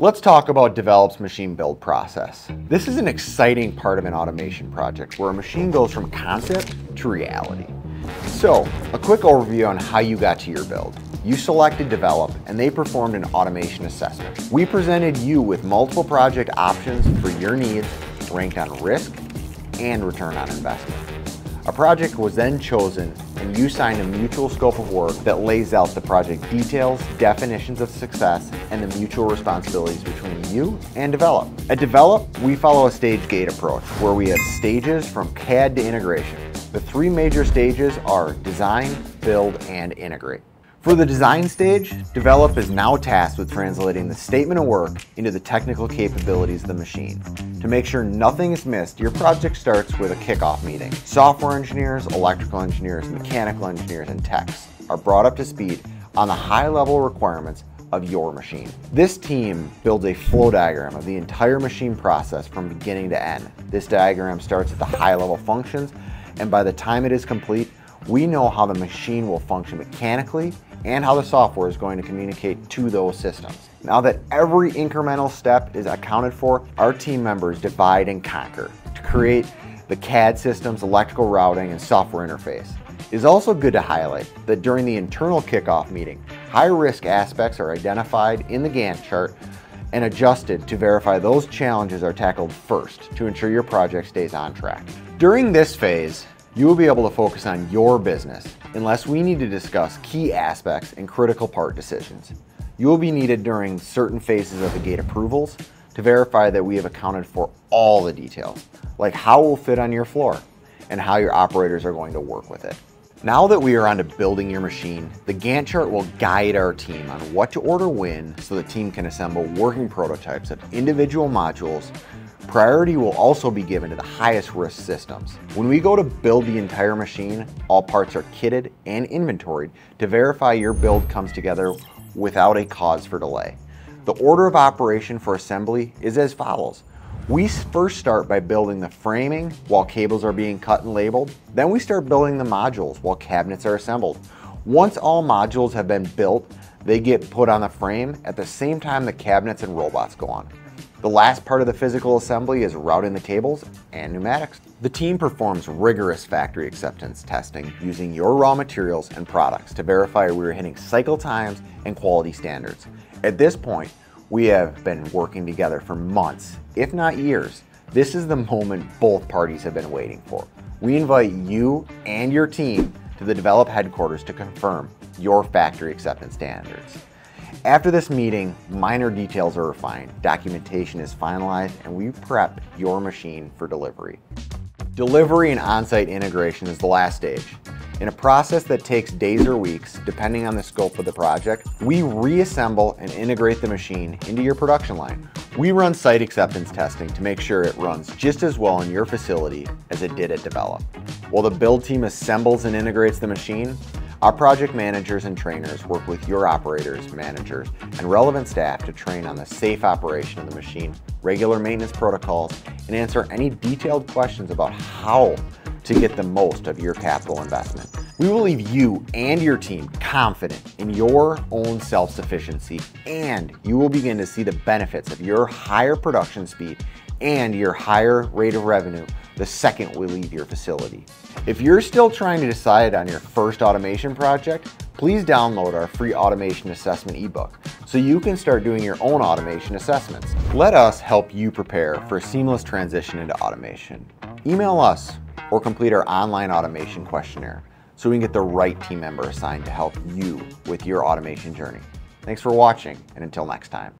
Let's talk about Develop's machine build process. This is an exciting part of an automation project where a machine goes from concept to reality. So, a quick overview on how you got to your build. You selected Develop and they performed an automation assessment. We presented you with multiple project options for your needs ranked on risk and return on investment. A project was then chosen and you sign a mutual scope of work that lays out the project details, definitions of success, and the mutual responsibilities between you and Develop. At Develop, we follow a stage gate approach where we have stages from CAD to integration. The three major stages are design, build, and integrate. For the design stage, Develop is now tasked with translating the statement of work into the technical capabilities of the machine. To make sure nothing is missed, your project starts with a kickoff meeting. Software engineers, electrical engineers, mechanical engineers, and techs are brought up to speed on the high-level requirements of your machine. This team builds a flow diagram of the entire machine process from beginning to end. This diagram starts at the high-level functions, and by the time it is complete, we know how the machine will function mechanically and how the software is going to communicate to those systems. Now that every incremental step is accounted for, our team members divide and conquer to create the CAD system's electrical routing and software interface. It is also good to highlight that during the internal kickoff meeting, high-risk aspects are identified in the Gantt chart and adjusted to verify those challenges are tackled first to ensure your project stays on track. During this phase, you will be able to focus on your business unless we need to discuss key aspects and critical part decisions. You will be needed during certain phases of the gate approvals to verify that we have accounted for all the details, like how it will fit on your floor and how your operators are going to work with it. Now that we are on to building your machine, the Gantt chart will guide our team on what to order when so the team can assemble working prototypes of individual modules Priority will also be given to the highest risk systems. When we go to build the entire machine, all parts are kitted and inventoried to verify your build comes together without a cause for delay. The order of operation for assembly is as follows. We first start by building the framing while cables are being cut and labeled. Then we start building the modules while cabinets are assembled. Once all modules have been built, they get put on the frame at the same time the cabinets and robots go on. The last part of the physical assembly is routing the cables and pneumatics. The team performs rigorous factory acceptance testing using your raw materials and products to verify we are hitting cycle times and quality standards. At this point, we have been working together for months, if not years. This is the moment both parties have been waiting for. We invite you and your team to the Develop headquarters to confirm your factory acceptance standards. After this meeting, minor details are refined, documentation is finalized, and we prep your machine for delivery. Delivery and on-site integration is the last stage. In a process that takes days or weeks, depending on the scope of the project, we reassemble and integrate the machine into your production line. We run site acceptance testing to make sure it runs just as well in your facility as it did at Develop. While the build team assembles and integrates the machine, our project managers and trainers work with your operators, managers, and relevant staff to train on the safe operation of the machine, regular maintenance protocols, and answer any detailed questions about how to get the most of your capital investment. We will leave you and your team confident in your own self-sufficiency and you will begin to see the benefits of your higher production speed and your higher rate of revenue the second we leave your facility. If you're still trying to decide on your first automation project, please download our free automation assessment ebook so you can start doing your own automation assessments. Let us help you prepare for a seamless transition into automation. Email us or complete our online automation questionnaire so we can get the right team member assigned to help you with your automation journey. Thanks for watching and until next time.